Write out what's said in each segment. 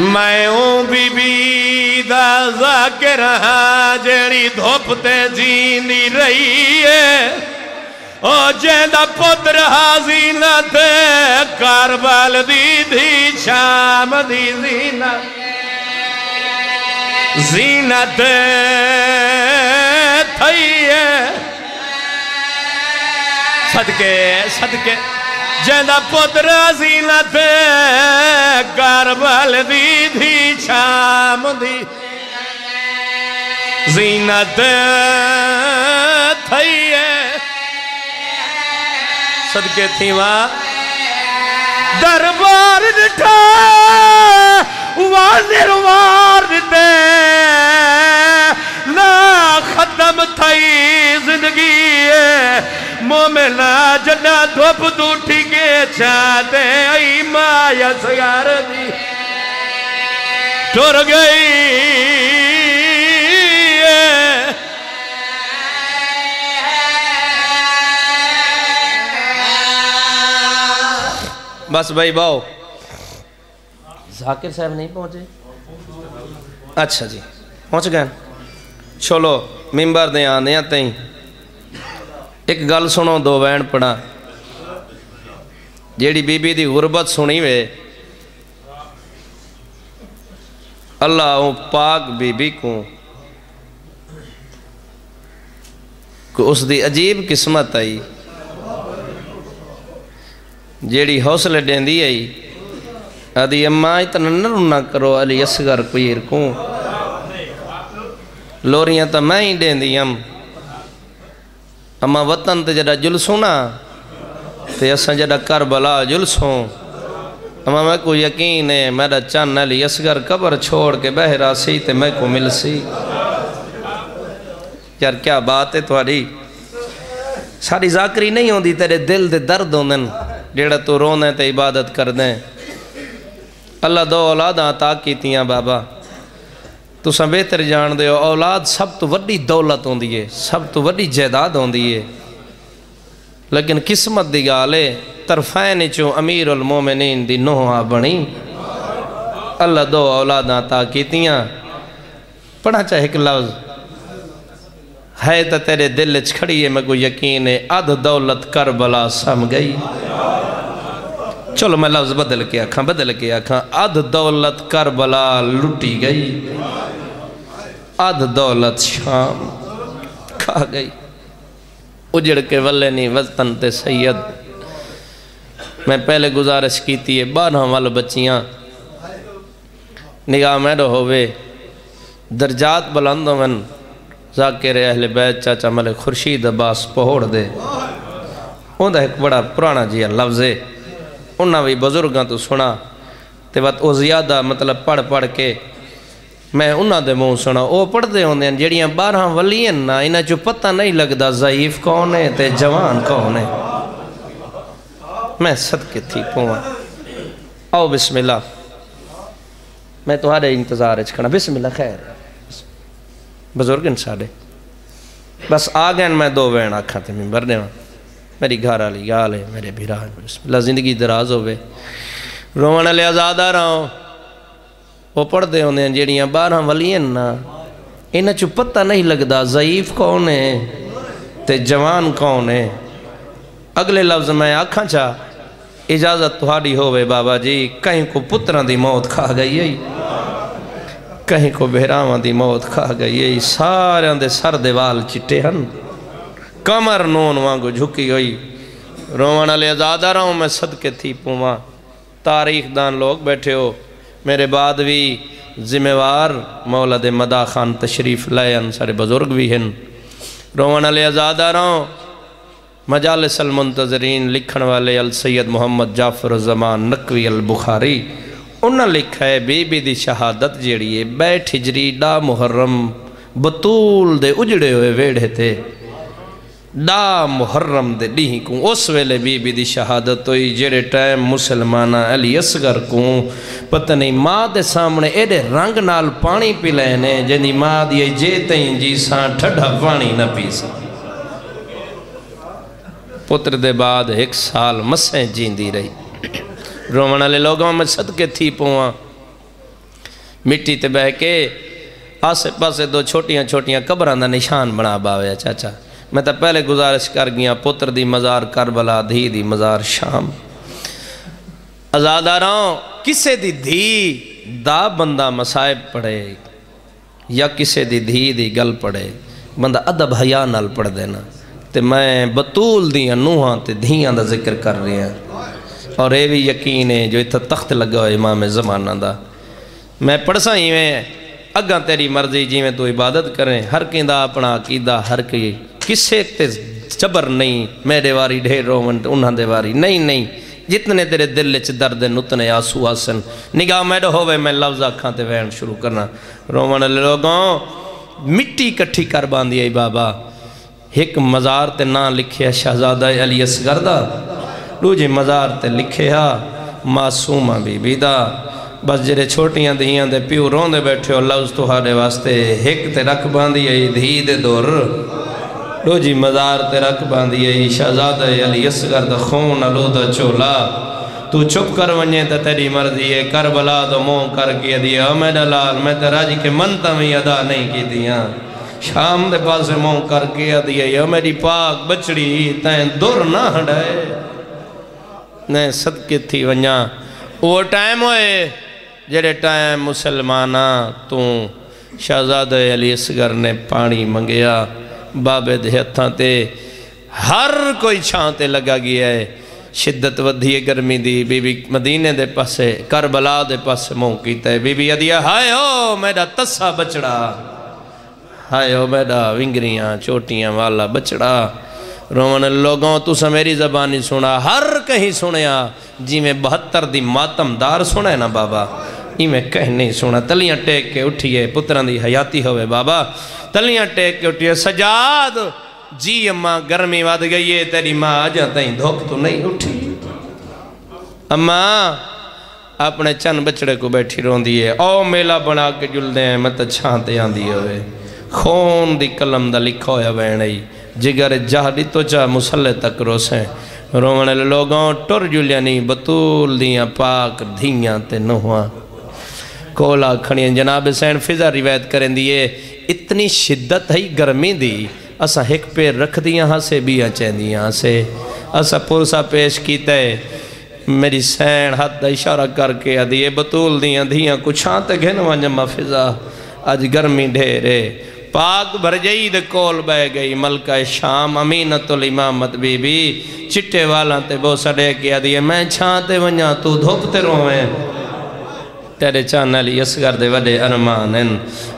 میں ہوں be be the ذاکر ہاں جیڑی دھوپتے جیندی رہی ہے۔ او جیندہ پتر حاضینت کاربال دی دھی، شام دی زینت زینت تھئی ہے۔ صدقے صدقے۔ جیندہ پتر زینت کاربال دی دھی شام دی۔ زینت تھئی ہے۔ صدقے تھی وہاں دربار ڈٹھا واضر وار دے نا ختم تھئی زندگی ہے۔ مومنہ جنہ دھوپ دوٹھی کے چاہتے سیار دی ٹور گئی بس بھائی باؤ ذاکر صاحب نہیں پہنچے اچھا جی پہنچ گئے چلو ممبر دے آنے آتے ہیں ایک گل سنو دو وین پڑا جیڑی بی بی دی غربت سنی وے، اللہ او پاک بی بی کو کو اس دی عجیب قسمت آئی، جیڑی حوصلے دین دی آئی ادھی اممہ اتنا نر نہ کرو، علی اسگر پیر کو لوریاں تا میں ہی دین دی ام اما وطن تے جڑا جلسوں نا تے اساں جڑا کربلا جلسوں اما میں کو یقین ہے میرا چان علی اسگر قبر چھوڑ کے بہرا سی تے میں کو مل سی۔ یار کیا بات ہے تمہاری ساری ذاکری نہیں ہوندی، تیرے دل دے درد ہوندن، جیڑا تو رونے تے عبادت کر دیں اللہ دو اولاد عطا کیتیاں بابا۔ تو بہتر جان دے اولاد سب تو وڈی دولت ہوندی ہے، سب تو وڈی جائیداد ہوندی ہے۔ لیکن قسمت دی گالے طرفین چوں امیر المومنین دی نوحہ بنی اللہ دو اولاد عطا کیتیاں پڑھا چاہے ایک لفظ ہے تا تیرے دل چھڑی ہے میں کو یقین ہے اد دولت کربلا سم گئی چلو میں لفظ بدل کے آکھاں بدل کے آکھاں اد دولت کربلا لٹی گئی اد دولت شام کھا گئی اجڑ کے ولے نہیں وطن تے سید۔ میں پہلے گزارش کی تھی بارہ وال بچیاں۔ نگاہ میں ہوئے درجات بلندوں من ذاکر اہل بیت چاچا ملک خورشید عباس پہوڑ دے۔ اون دا ایک بڑا پرانا جی لفظ ہے۔ انہاں بھی بزرگاں تو سنا۔ تے بات او زیادہ مطلب پڑھ پڑھ کے میں انہاں دے منہ سنا او پڑھ دے ہوندے ہیں جڑیاں بارہ ولین نا انہاں جو پتہ نہیں لگدا ضعیف کون ہے تے جوان کون ہے میں صدقے تھی پوہاں آؤ بسم اللہ میں تمہارے انتظار ہے کھڑا بسم اللہ خیر بزرگ انساڑے بس آگئے میں دو وین آکھا تھے ممبر نے میری گھر آلی گال ہے میرے بھیران بسم اللہ زندگی دراز ہوئے روان علی آزادہ رہا ہوں وہ پڑھ دے ہوندے ہیں، جیڑیاں بارہ ولیاں نا، انہاں چو پتہ نہیں لگدا ضعیف کون ہے تے جوان کون ہے۔ اگلے لفظ میں آکھاں چاہ اجازت تہاڑی ہوئے بابا جی کہیں کو پتران دی موت کھا گئی ہے کہیں کو بہراوان دی موت کھا گئی ہے سارے اندے سر دیوال چٹے ہن، کمر نون وانگو جھکی ہوئی۔ روان علی ازادہ رہا ہوں میں صدقے تھی پوما تاریخ دان لوگ بیٹھے ہو۔ میرے بعد بھی ذمہ وار مولد مدہ خان تشریف لائے ان سارے بزرگ بھی ہیں۔ روان علی ازادہ رہا مجالس المنتظرین لکھن والے السید محمد جعفر الزمان نقوی البخاری انہاں لکھا ہے، بی بی دی شہادت جیڑی ہے، بیٹھ ہجری ڈا محرم، بطول دے اجڑے ہوئے ویڑے تھے ڈا محرم دے ڈی کو اس ویلے بی بی دی شہادت ہوئی جیڑے ٹائم مسلمانہ علی اسگر کو پتہ نہیں، ماں دے سامنے ایڈے رنگ نال پانی پی لینے جنہی ماں دی جے تین جی سان ٹھڑا پانی نہ پی سا پتر دے بعد ایک سال مسیں جین دی رہی۔ رومن علی لوگوں میں صدقے تھی پوہاں۔ مٹی تے بہ کے آسے پاسے دو چھوٹیاں چھوٹیاں قبران دا نشان بنا باویا، چاچا۔ میں تا پہلے گزارش کر گیا پتر دی مزار کربلا، دھی دی مزار شام۔ ازاداراں کسے دی دھی دا بندہ مسائب پڑے یا کسے دی دھی دی گل پڑے، بندہ ادب حیاء نال پڑھ دینا۔ تے میں بطول دیاں نوہاں تے دھیاں دا ذکر کر رہے ہیں اور اے بھی یقین ہے جو اتھا تخت لگا ہوئے امام زمانہ دا۔ میں پڑھسا ہی میں، اگاں تیری مرضی جی میں تو عبادت کریں، ہر کہیں دا اپنا عقیدہ، ہر کہیں کسے تے جبر نہیں، میرے واری ڈھیر رومن انہاں دے واری نہیں نہیں۔ جتنے تیرے دل چ درد نتنے آسو آسن۔ نگاہ میڈ ہوئے میں لفظ آکھاں تے وین شروع کرنا۔ رومن لوگوں، مٹی کٹھی کر باندھی آئی بابا۔ ایک مزار تے نا لکھے شہزادہ علی اسگردہ لو جی مزار تے لکھے ہا معصومہ بی بیدہ بس جرے چھوٹیاں دہیاں دے پیو رون دے بیٹھے ہو، لفظ تو ہارے واسطے ایک تے رکھ باندھی آئی دھی دے دور۔ لو جی مزار تے رکھ باندھی آئی شہزادہ علی اسگردہ خون، علو دا چولا۔ تو چھپ کر ونجے تا تیری مرضی ہے کربلا دو مو کر کے دیا میں دلال، میں تیرا جی کے منتا میں ادا نہیں کی دیا شام دے پاس مو کر کے دیا یا میری پاک بچڑی تین دور نہ ہڈائے نہیں صدقی تھی ونجا وہ ٹائم ہوئے، جڑے ٹائم مسلمانہ تو شہزادہ علی اسگر نے پانی منگیا۔ بابے دے ہتھاں تے ہر کوئی چھانتے لگا گیا ہے شدت ودھی گرمی دی بی بی مدینے دے پاسے کربلا دے پاسے موں کیتا ہے بی بی ادیا ہائے ہو میرا تسا بچڑا ہائے ہو میرا ونگریاں چوٹیاں والا بچڑا رومن لوگوں تو سا میری زبانی سنا ہر کہیں سنیا جی میں بہتر دی ماتم دار سنے نا بابا ہی میں کہیں نہیں سنا تلیاں ٹیک کے اٹھئے پتران دی حیاتی ہوئے بابا۔ تلیاں ٹیک کے اٹھئے سجاد۔ جی اماں گرمی واد گئی ہے، تیری ماں آجا تائیں دھوک تو نہیں اٹھی۔ اماں اپنے چند بچڑے کو بیٹھی رون دیئے او میلہ بنا کے جل دیں مت چھانتے آن دیئے ہوئے۔ خون دی کلم دا لکھا ہویا بینئی جگر جہدی تو چاہ مسلح تک روسیں رونے لوگوں ٹر جلیانی بطول دیاں پاک دھیاں تے نوہاں۔ کولا کھڑیاں جناب سین فضا روایت کریں دیئے، اتنی شدت ہے گرمی دی، اسا ایک پیر رکھ دیا ہاں سے بھی چین دیا ہاں سے۔ اسا پرسا پیش کیتا ہے۔ میری سین ہاتھ دا اشارہ کر کے ادھیے بطول دیا دیا کچھ ہاں آتے گھن وانجمہ فضا۔ آج گرمی ڈھیرے پاک بھر کول بے گئی، ملکہ شام، امینت الامامت بی بی چٹے والا تے بو سڑے کیا دیئے میں چھانتے ونیا تو دھوکتے روئے تیرے چاند علی اسگر دے وڈے ارمان ہیں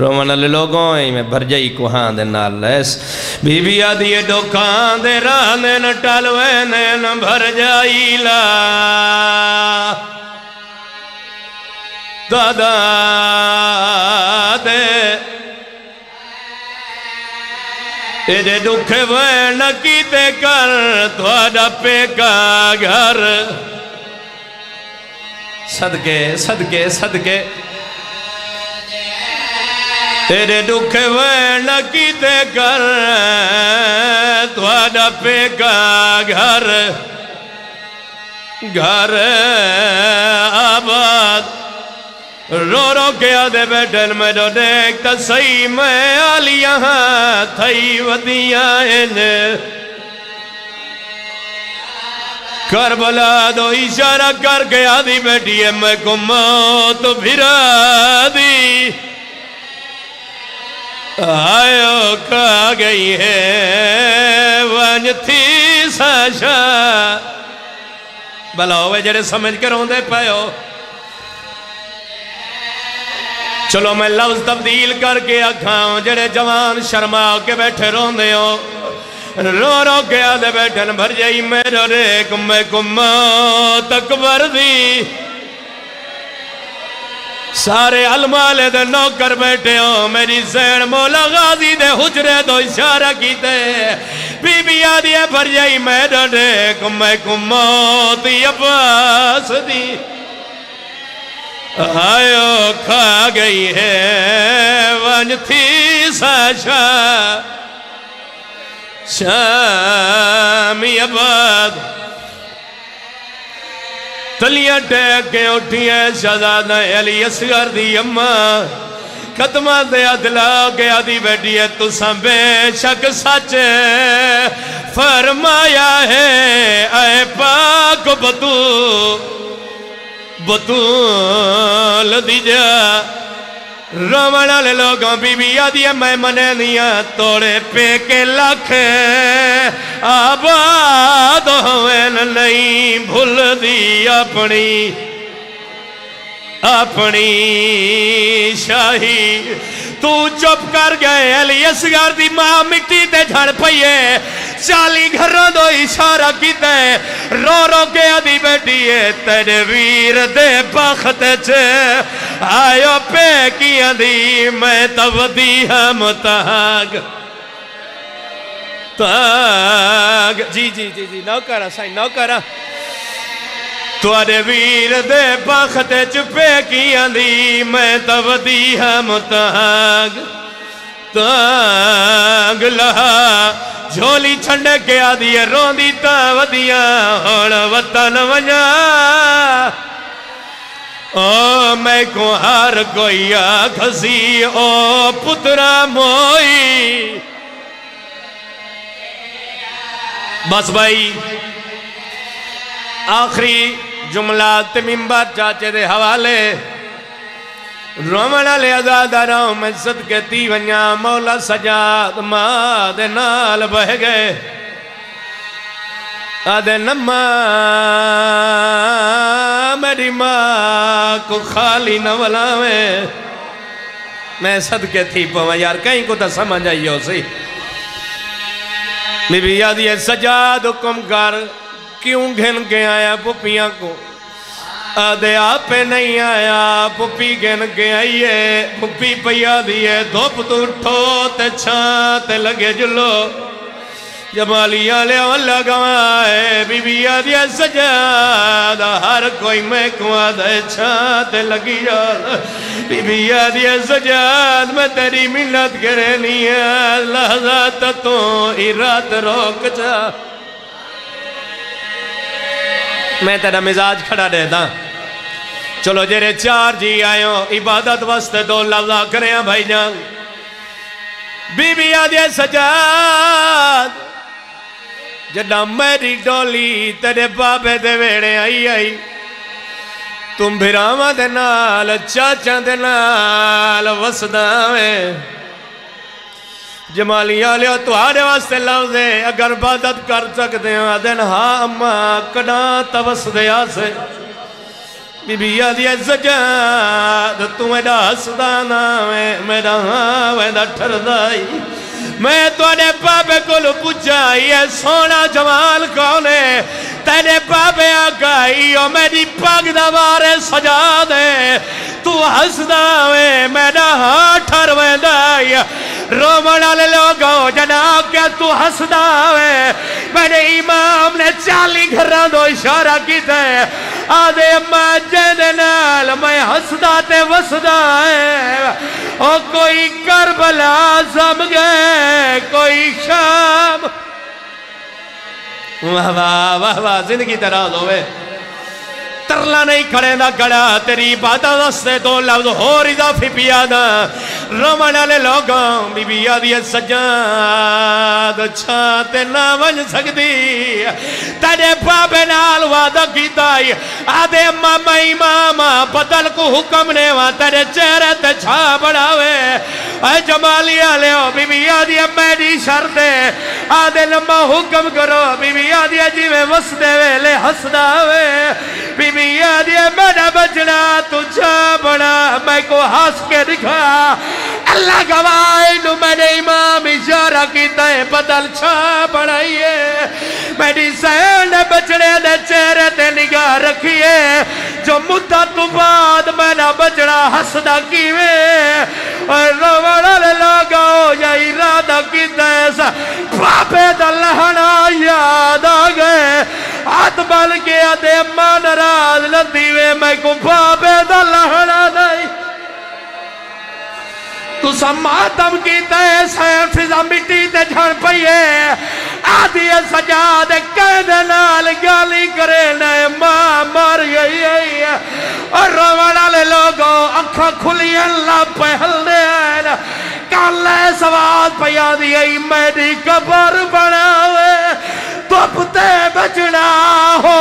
رومن علی لوگوں ہی میں بھر جائی کو ہاں دے نال لیس بی بی آدھی ڈوکان دے رانے نٹالوے نین بھر جائی لا دادا دے ایڈے دکھے وین کیتے کر تھوڑا پے کا گھر صدقے صدقے صدقے تیرے دکھے وین کیتے کر تھوڑا پے کا گھر گھر آباد رو رو کے آدھے بیٹھن میں جو دیکھتا صحیح میں آلی یہاں تھئی ودیاں انہیں کربلا دو اشارہ کر کے آدھی بیٹی ہے، میں کو موت بھرا دی۔ آئیو کھا گئی ہے ونج تھی ساشا۔ بلا ہوئے جڑے سمجھ کے روندے پائیو چلو میں لفظ تبدیل کر کے اکھاؤں جڑے جوان شرما کے بیٹھے روندے ہو۔ رو رو کے آدھے بیٹھن بھر جائی میرے ریک میں کمہ تک بر دی سارے علمالے دے نوکر بیٹھے ہو میری زین مولا غازی دے حجرے دو اشارہ کیتے بی بی آدھی ہے بھر جائی میرے ریک میں کمہ تی عباس دی آئیو کھا گئی ہے ون تھی ساشا شامی آباد۔ تلیاں ٹیک کے اٹھی ہے شہزادہ علی اصغر دی اممہ ختمہ دے ادلا کے آدھی بیٹی ہے، تو ساں بے شک سچ فرمایا ہے۔ اے پاک بطو بطو لدی جا۔ رومڑا لے لوگوں بی بی آدھی میں منے دیا توڑے پہ کے لکھ آباد ہوئے نہیں بھول دی اپنی اپنی شاہی تو چپ کر گئے علی اسگار دی ماں مٹی تے جھڑ پئیے چالی گھروں دو اشارہ کی تے رو رو کے آدھی بیٹی تیرے ویر دے بخت چھے آئیو پہ کی آدھی میں تب دی ہم تاگ تاگ جی جی جی جی نو کرا سائن نو کرا توارے ویر دے بخت چپے کی آدھی میں تب دی ہم تاگ تاگ لہا جھولی چھنڈے کے آدھی ہے رون دی تاودیاں اور وطن ونیا او میں کو ہر کوئی او پترا موئی۔ بس بھائی، آخری جملات ممبر چاچے دے حوالے۔ رومن علی ازاد راؤں میں صدقے تی ونیا، مولا سجاد ماں دے نال بہ گئے۔ آدھے نمہ میری ماں کو خالی نہ ولاوے میں صدقے تھی پوہ یار، کہیں کو تا سمجھ آئی ہو سی۔ بی بی یاد یہ سجاد حکم کر کیوں گھن کے آیا پپیاں کو؟ آدھے آپ پہ نہیں آیا پپی گھن کے آئیے پپی پیا دیئے دھوپ تو اٹھو تے چھان تے لگے جلو۔ جمالی آلے اللہ گوائے بی بی آدھے سجاد ہر کوئی میں کو آدھے چھان لگی جالا بی بی آدھے سجاد میں تیری ملت کرے ہے لحظات تو اراد روک جا میں تیرا مزاج کھڑا رہتا چلو جیرے چار جی آئیوں عبادت وستے دو لفظہ کریں بھائی جان۔ بی بی آدھے سجاد۔ جڈا میری ڈولی تیرے بابے دے ویڑے آئی آئی، تم بھراما دے نال چاچا دے نال وسدہ میں جمالی آلیو تو آرے واسطے لفظے اگر بادت کر سکتے ہیں دن ہاں اممہ کڑاں توس دے آسے بی بی آدھی سجاد تو میرا حسدانا میں میرا ہاں ویدہ ٹھر دائی میں تو انے پاپے کو پوچھا یہ سونا جمال کونے تیرے پاپے آگائی اور میری پاک دوارے سجا دے تو حسدہ میں میرا ہاں ٹھر ویندائی رومن آلے لوگوں جناب کیا تو حسدہ ہے؟ میرے امام نے چالی گھران دو اشارہ کی تھے آدھے اممہ جنال میں حسدہ تے وسدہ ہے۔ او کوئی کربلا زم گئے کوئی شام۔ واہ واہ واہ واہ، زندگی تراز ہوئے۔ ترلا نہیں کھڑے دا گڑا، تیری عبادت دستے دو لفظ ہور اضافی پیادا رومن آلے لوگوں بی بی آدھی سجاد چھاتے نہ ونج سکتی تیرے پاپے نال وعدہ کی دائی آدھے ماما اماما بدل کو حکم نے وہاں تیرے چہرے تے چھا بڑھاوے اے جمالی آلے ہو بی بی آدھی میری شرطے آدھے لمبا حکم کرو بی بی آدھی جی میں وسدے ویلے حسداوے بی بی میں نے بچنا تجھا بڑا میں کو ہنس کے دکھا۔ اللہ گوائی نو میں نے امام اشارہ کی تے بدل چھا بڑھائیے میری سین بچنے دے چہرے تے نگاہ رکھیے جو مدت تو بعد میں نہ بچنا حسدہ کیوے اور روڑا لے لگاؤ یا ارادہ کی تیسا پاپے دلہنا یاد آگئے ہاتھ بل کے آدھے ماں نراز لدیوے میں کو پاپے دلہنا نہیں تو سماتم کی تے سین فضا مٹی تے جھڑ پئیے آدھی سجاد قید نال گالی کرے نئے ماں مر گئی ہے۔ اور روڑا لے لوگوں اکھا کھلی اللہ پہل دے آئے کالے سواد پیا دیئی میڈی کبر بناوے۔ تو پتے بچنا ہو